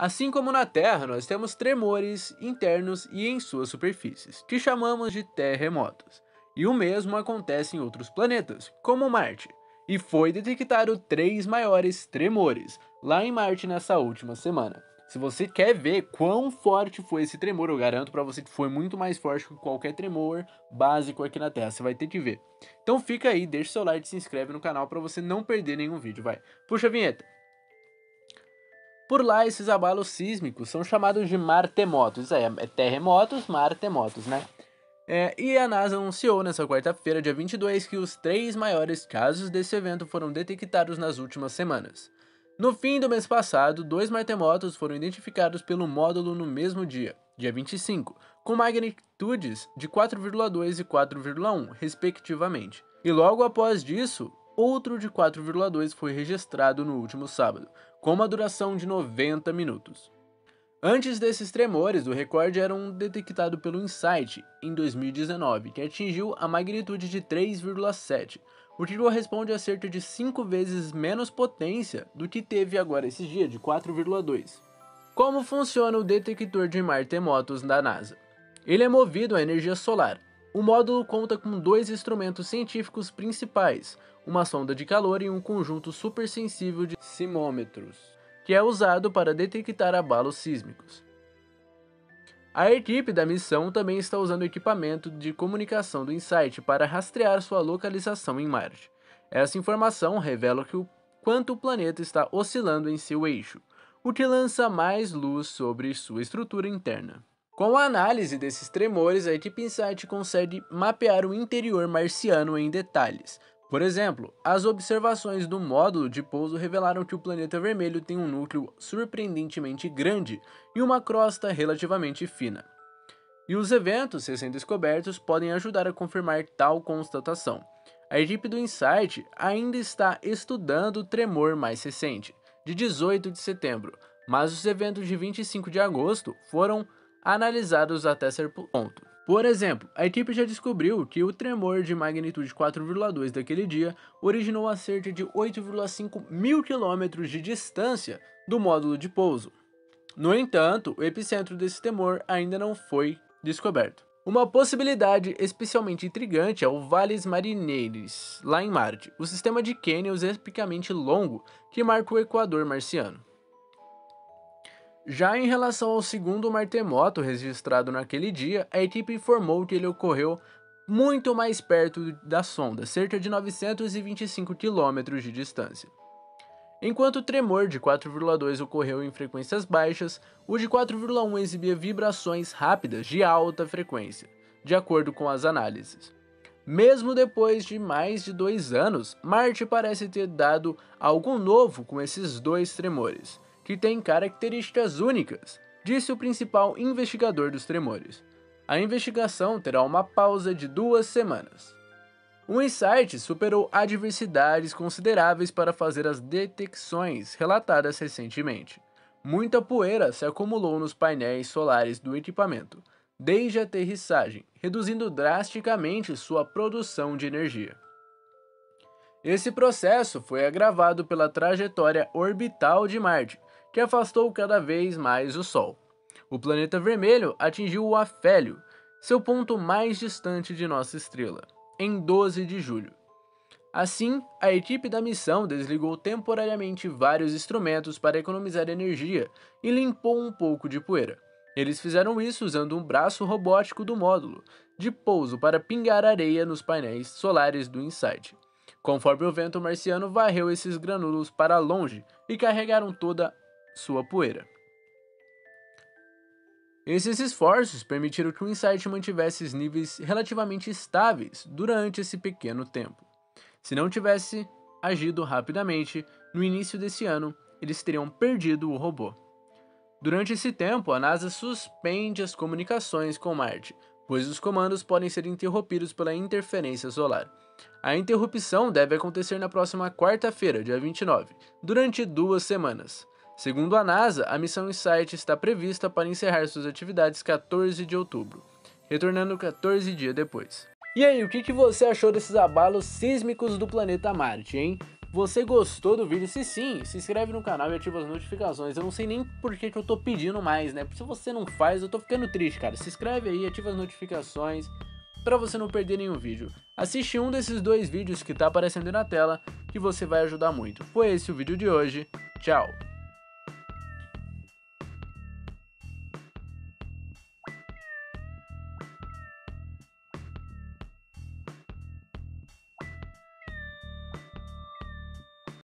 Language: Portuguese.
Assim como na Terra, nós temos tremores internos e em suas superfícies, que chamamos de terremotos. E o mesmo acontece em outros planetas, como Marte. E foi detectado três maiores tremores lá em Marte nessa última semana. Se você quer ver quão forte foi esse tremor, eu garanto para você que foi muito mais forte que qualquer tremor básico aqui na Terra. Você vai ter que ver. Então fica aí, deixa seu like se inscreve no canal para você não perder nenhum vídeo, vai. Puxa a vinheta. Por lá, esses abalos sísmicos são chamados de martemotos. É, é terremotos, martemotos, né? É, e a NASA anunciou nessa quarta-feira, dia 22, que os três maiores casos desse evento foram detectados nas últimas semanas. No fim do mês passado, dois martemotos foram identificados pelo módulo no mesmo dia, dia 25, com magnitudes de 4,2 e 4,1, respectivamente. E logo após disso, outro de 4,2 foi registrado no último sábado, com uma duração de 90 minutos. Antes desses tremores, o recorde era um detectado pelo InSight em 2019, que atingiu a magnitude de 3,7, o que corresponde a cerca de 5 vezes menos potência do que teve agora esse dia, de 4,2. Como funciona o detector de martemotos da NASA? Ele é movido a energia solar. O módulo conta com dois instrumentos científicos principais, uma sonda de calor e um conjunto supersensível de simômetros, que é usado para detectar abalos sísmicos. A equipe da missão também está usando equipamento de comunicação do InSight para rastrear sua localização em Marte. Essa informação revela que o quanto o planeta está oscilando em seu eixo, o que lança mais luz sobre sua estrutura interna. Com a análise desses tremores, a equipe InSight consegue mapear o interior marciano em detalhes, por exemplo, as observações do módulo de pouso revelaram que o planeta vermelho tem um núcleo surpreendentemente grande e uma crosta relativamente fina. E os eventos recém-descobertos podem ajudar a confirmar tal constatação. A equipe do Insight ainda está estudando o tremor mais recente, de 18 de setembro, mas os eventos de 25 de agosto foram analisados até certo ponto. Por exemplo, a equipe já descobriu que o tremor de magnitude 4,2 daquele dia originou a cerca de 8,5 mil quilômetros de distância do módulo de pouso. No entanto, o epicentro desse tremor ainda não foi descoberto. Uma possibilidade especialmente intrigante é o Valles Marineris, lá em Marte, o sistema de cânions epicamente longo que marca o equador marciano. Já em relação ao segundo martemoto registrado naquele dia, a equipe informou que ele ocorreu muito mais perto da sonda, cerca de 925 km de distância. Enquanto o tremor de 4,2 ocorreu em frequências baixas, o de 4,1 exibia vibrações rápidas de alta frequência, de acordo com as análises. Mesmo depois de mais de dois anos, Marte parece ter dado algo novo com esses dois tremores que tem características únicas, disse o principal investigador dos tremores. A investigação terá uma pausa de duas semanas. O Insight superou adversidades consideráveis para fazer as detecções relatadas recentemente. Muita poeira se acumulou nos painéis solares do equipamento, desde a aterrissagem, reduzindo drasticamente sua produção de energia. Esse processo foi agravado pela trajetória orbital de Marte, que afastou cada vez mais o Sol. O planeta vermelho atingiu o afélio, seu ponto mais distante de nossa estrela, em 12 de julho. Assim, a equipe da missão desligou temporariamente vários instrumentos para economizar energia e limpou um pouco de poeira. Eles fizeram isso usando um braço robótico do módulo de pouso para pingar areia nos painéis solares do InSight. Conforme o vento marciano varreu esses grânulos para longe e carregaram toda sua poeira. Esses esforços permitiram que o Insight mantivesse níveis relativamente estáveis durante esse pequeno tempo. Se não tivesse agido rapidamente, no início desse ano, eles teriam perdido o robô. Durante esse tempo, a NASA suspende as comunicações com Marte, pois os comandos podem ser interrompidos pela interferência solar. A interrupção deve acontecer na próxima quarta-feira, dia 29, durante duas semanas. Segundo a NASA, a missão InSight está prevista para encerrar suas atividades 14 de outubro, retornando 14 dias depois. E aí, o que, que você achou desses abalos sísmicos do planeta Marte, hein? Você gostou do vídeo? Se sim, se inscreve no canal e ativa as notificações. Eu não sei nem por que, que eu tô pedindo mais, né? Se você não faz, eu tô ficando triste, cara. Se inscreve aí, ativa as notificações para você não perder nenhum vídeo. Assiste um desses dois vídeos que tá aparecendo na tela que você vai ajudar muito. Foi esse o vídeo de hoje. Tchau!